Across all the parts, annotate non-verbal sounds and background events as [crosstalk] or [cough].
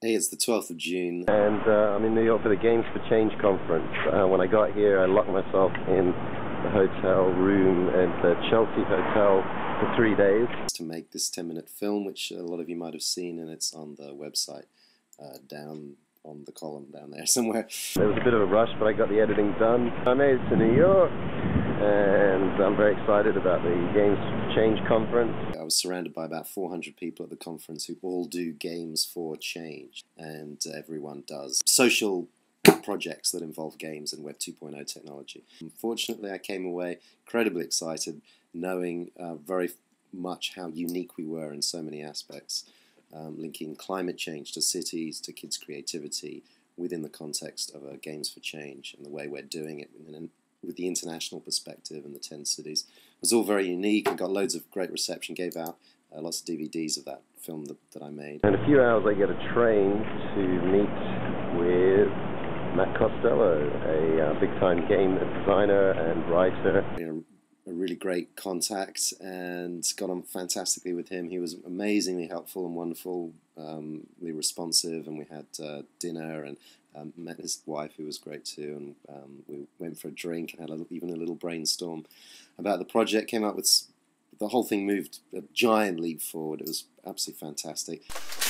Hey, it's the 12th of June. And uh, I'm in New York for the Games for Change conference. Uh, when I got here, I locked myself in the hotel room at the Chelsea Hotel for three days. To make this 10 minute film, which a lot of you might have seen, and it's on the website uh, down on the column down there [laughs] somewhere. There was a bit of a rush, but I got the editing done. I made it to New York, and I'm very excited about the Games for Change conference. I was surrounded by about 400 people at the conference who all do games for change, and everyone does social projects that involve games and Web 2.0 technology. Unfortunately, I came away incredibly excited, knowing uh, very much how unique we were in so many aspects, um, linking climate change to cities, to kids' creativity within the context of a Games for Change and the way we're doing it an, with the international perspective and the 10 cities. It was all very unique and got loads of great reception, gave out uh, lots of DVDs of that film that, that I made. In a few hours, I get a train to meet with Matt Costello, a uh, big time game designer and writer. You know, a really great contact and got on fantastically with him. He was amazingly helpful and wonderful, um, responsive, and we had uh, dinner and um, met his wife, who was great too, and um, we went for a drink and had a, even a little brainstorm about the project. Came up with the whole thing moved a giant leap forward. It was absolutely fantastic.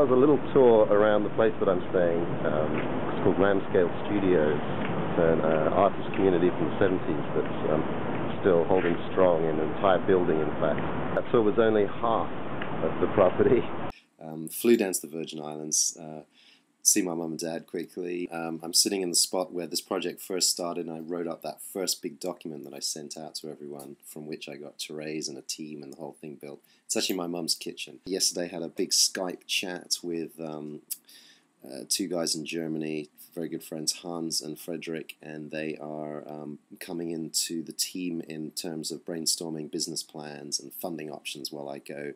Was a little tour around the place that I'm staying. Um, it's called Ramscale Studios. It's an uh, artist community from the 70s that's um, still holding strong in an entire building, in fact. That tour was only half of the property. [laughs] Um, flew down to the Virgin Islands, uh, see my mum and dad quickly. Um, I'm sitting in the spot where this project first started, and I wrote up that first big document that I sent out to everyone, from which I got Therese and a team and the whole thing built. It's actually my mum's kitchen. Yesterday, had a big Skype chat with um, uh, two guys in Germany, very good friends, Hans and Frederick, and they are um, coming into the team in terms of brainstorming business plans and funding options while I go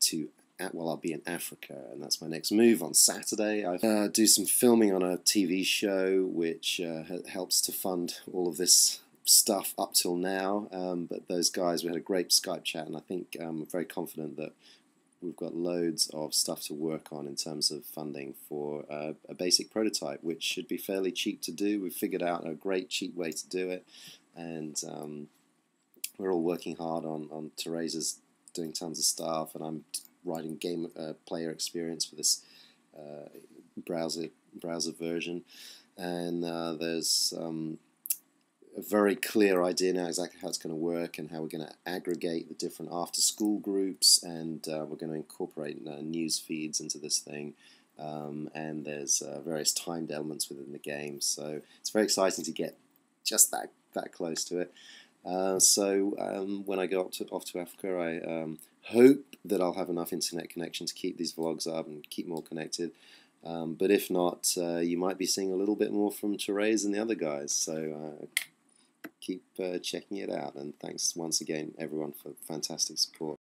to at, well, I'll be in Africa, and that's my next move on Saturday. I uh, do some filming on a TV show, which uh, helps to fund all of this stuff up till now. Um, but those guys, we had a great Skype chat, and I think um, I'm very confident that we've got loads of stuff to work on in terms of funding for uh, a basic prototype, which should be fairly cheap to do. We've figured out a great cheap way to do it, and um, we're all working hard on on Therese's doing tons of stuff, and I'm writing game uh, player experience for this uh, browser browser version, and uh, there's um, a very clear idea now exactly how it's going to work and how we're going to aggregate the different after school groups, and uh, we're going to incorporate uh, news feeds into this thing. Um, and there's various timed elements within the game, so it's very exciting to get just that that close to it. Uh, so um, when I go off to, off to Africa, I um, hope that I'll have enough internet connection to keep these vlogs up and keep more connected. Um, but if not, uh, you might be seeing a little bit more from Therese and the other guys. So uh, keep uh, checking it out. And thanks once again, everyone, for fantastic support.